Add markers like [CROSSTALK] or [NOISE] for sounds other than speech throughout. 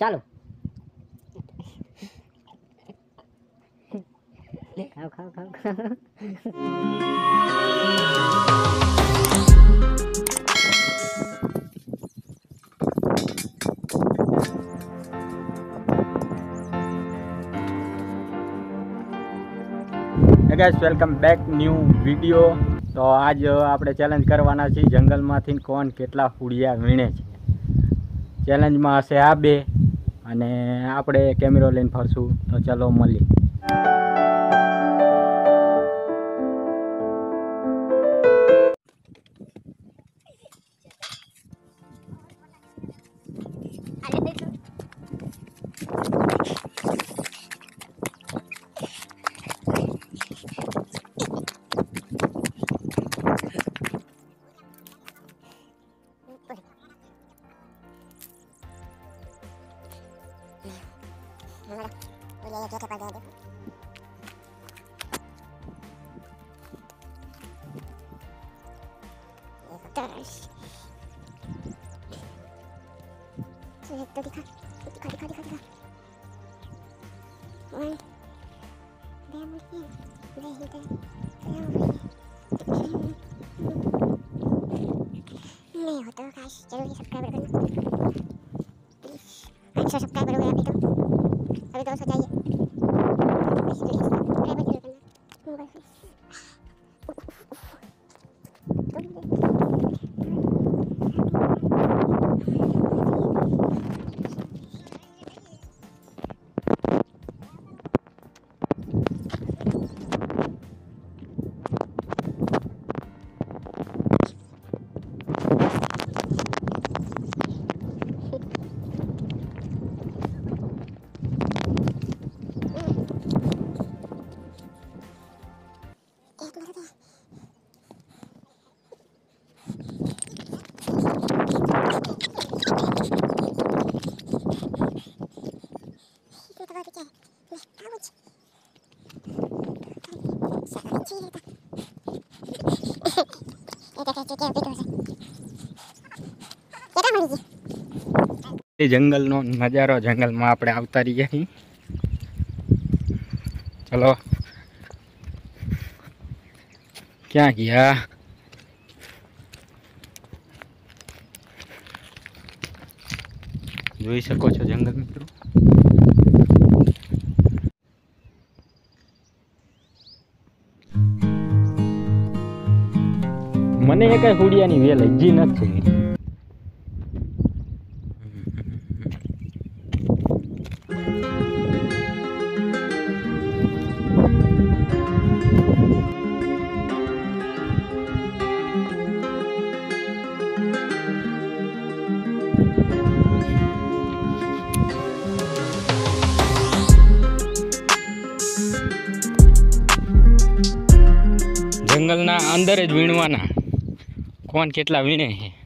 ચાલો. ખાઓ guys welcome back new video તો આજ આપણે ચેલેન્જ કરવાના છીએ. જંગલમાંથી કોણ કેટલા ફૂડિયા વીણે છે. ચેલેન્જમાં હશે આ બે. અને આપણે કેમેરો લઈને ફરશું. તો ચાલો ચલો しちょっとでかでかでかでかでかおいでもいいでいいででもいい नहीं होता है काश जरूर सब्सक्राइब करना प्लीज़ आठ सौ सब्सक्राइबर हो गए अभी तो अभी तो सो जाइए એ જંગલનો નજારો જંગલમાં આપણે આવતા રહીએ ચલો. ક્યાં ગયા? જોઈ શકો છો જંગલ મિત્રો. મને એ કઈ હુડિયાની વેલ હજી નથી જંગલના અંદર જ વીણવાના. કોણ કેટલા વીણે છે?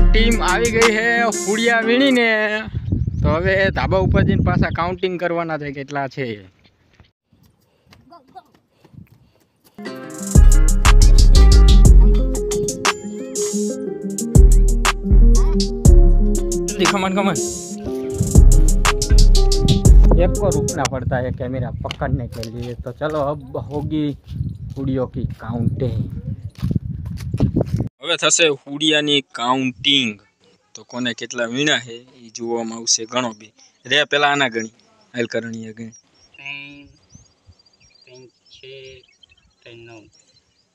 ટીમ આવી ગઈ છે હુડિયા વીણીને. તો હવે ધાબા ઉપર જઈને પાછા કાઉન્ટિંગ કરવાના છે કેટલા છે. ખમણ ખમણ પડતા કેમેરા પકડને કે લીએ તો ચલો હોગી હુડિયો કી કાઉન્ટિંગ હવે થશે હુડિયાની કાઉન્ટિંગ. તો કોને કેટલા વીણા છે એ જોવામાં આવશે ઘણો બી. રે પેલા આના ગણી હાલ કરણીએ ગણી.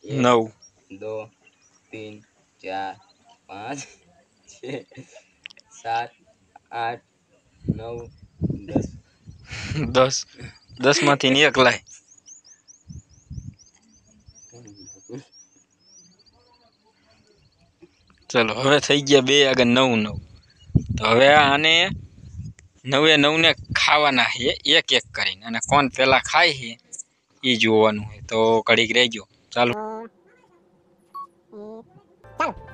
નવ. દો તીન ચાર પાંચ છ સાત આઠ નવ દસ. દસ. દસમાંથી એક લાય. ચલો, હવે થઈ ગયા બે આગળ નવ નવ. તો હવે આને નવે નવને ખાવાના છે, એક એક કરીને. અને કોણ પહેલાં ખાય છે, એ જોવાનું છે. તો ઘડીક રહેજો. ચાલો. આવજો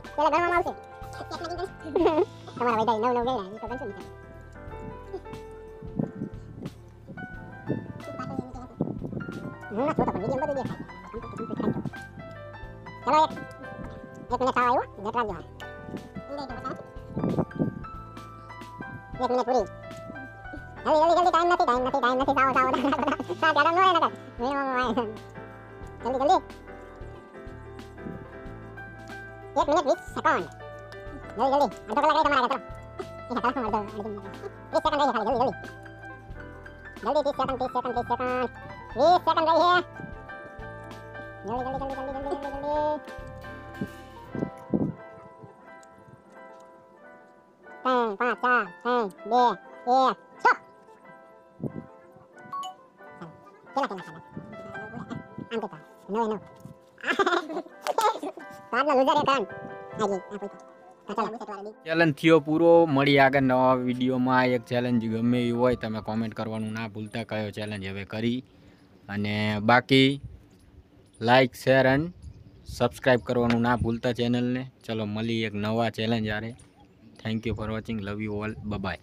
[LAUGHS] પેલા ગણવામાં આવશે. તમારા વૈદાઈ નવ નવ ગયેલા એ તો ગણશું નહીં હું ના જોતો પણ વીડિયો બધું દેખાય Complete, complete કરી દો. ચલો એક એક મિનિટ થવા આવ્યો જટ રાખજો હા. એક મિનિટ પૂરી જલ્દી જલ્દી જલ્દી ટાઈમ નથી ટાઈમ નથી ટાઈમ નથી સાવો સાવો સા જ્યાદા નો હોય નકર મિનિમમ હોય જલ્દી જલ્દી Yoli Yoli, ada keluar dari kamar terus. Iya terus lagi Yoli Yoli. Yoli please silakan please silakan please lagi ya. Yoli Yoli Yoli Yoli Yoli Yoli Yoli. Ten, empat, ya, ten, b, e, stop. Kenapa no no. Tahu lah jangan ya kan? Aji. Challenge થયો પૂરો. મળી આગળ નવા વિડીયોમાં એક challenge ગમે એ હોય, તમે કોમેન્ટ કરવાનું ના ભૂલતા. કયો ચેલેન્જ હવે કરી. અને બાકી લાઈક શેર એન્ડ સબસ્ક્રાઈબ કરવાનું ના ભૂલતા ચેનલને ચલો મળી એક નવા ચેલેન્જ આરે. Thank you for watching love you all bye